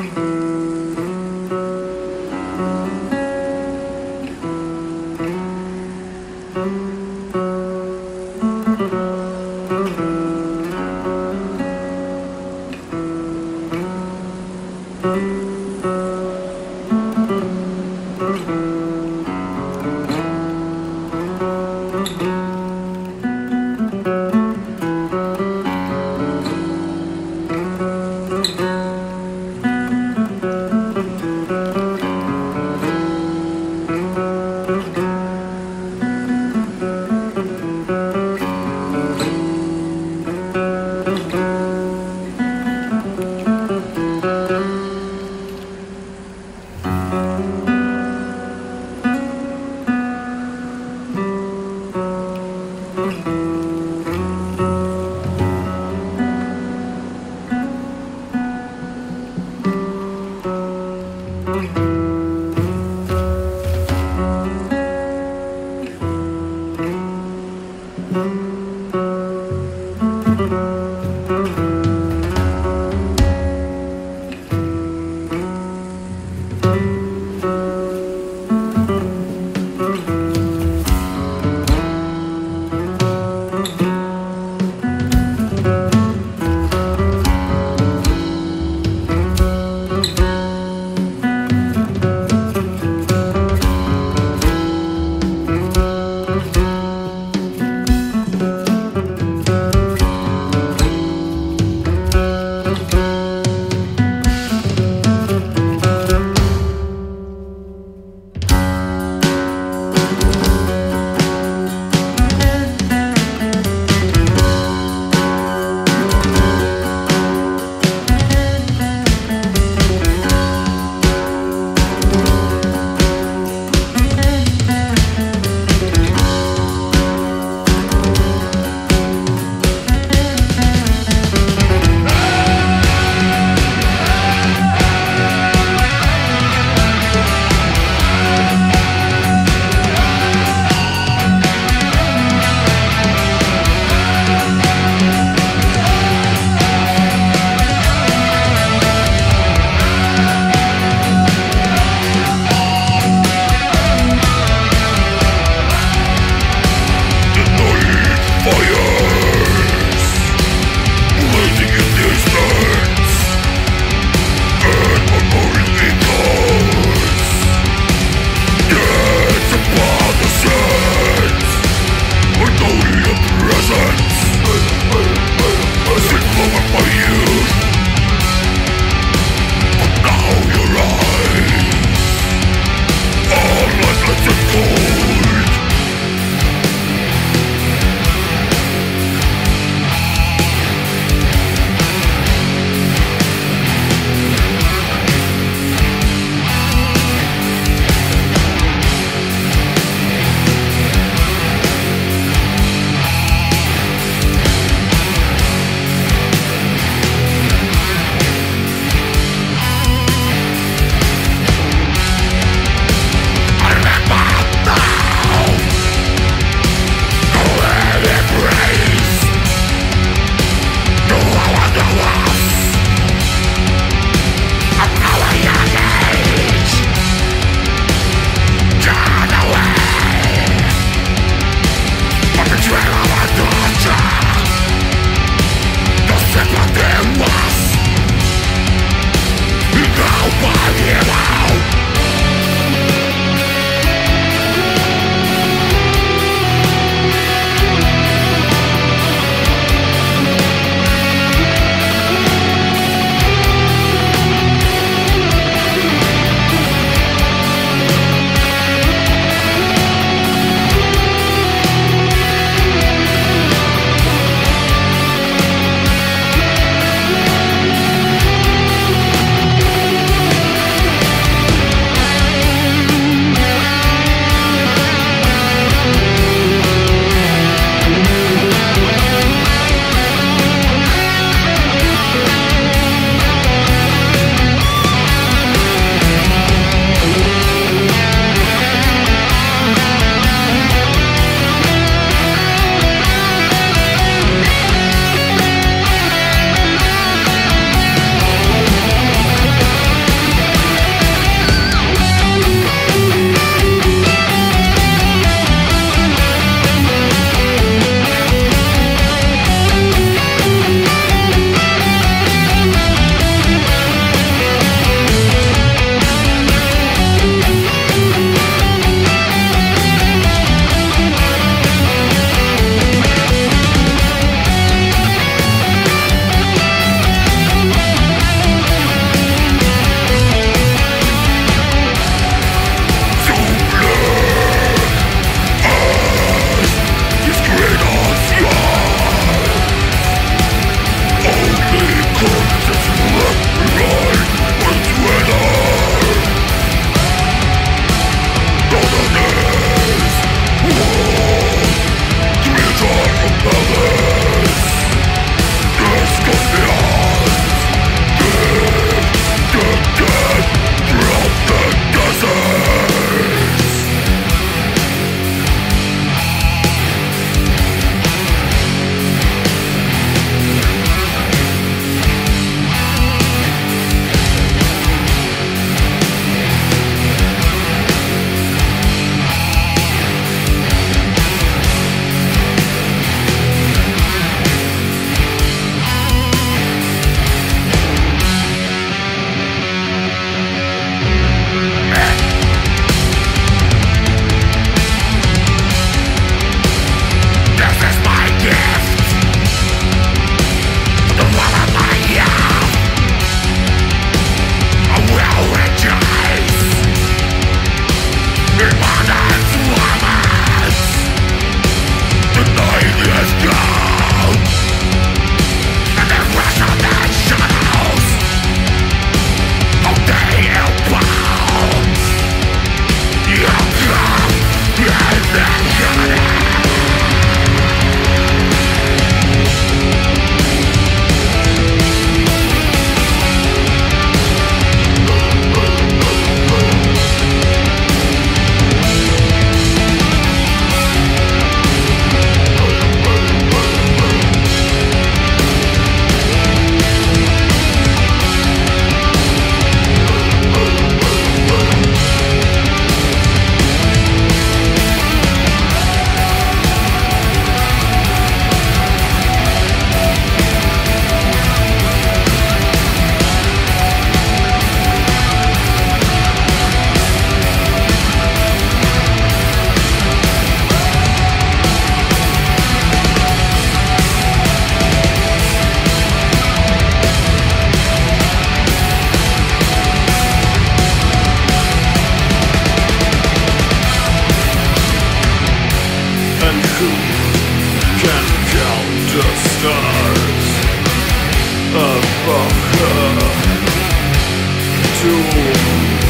Bye. the stars above her to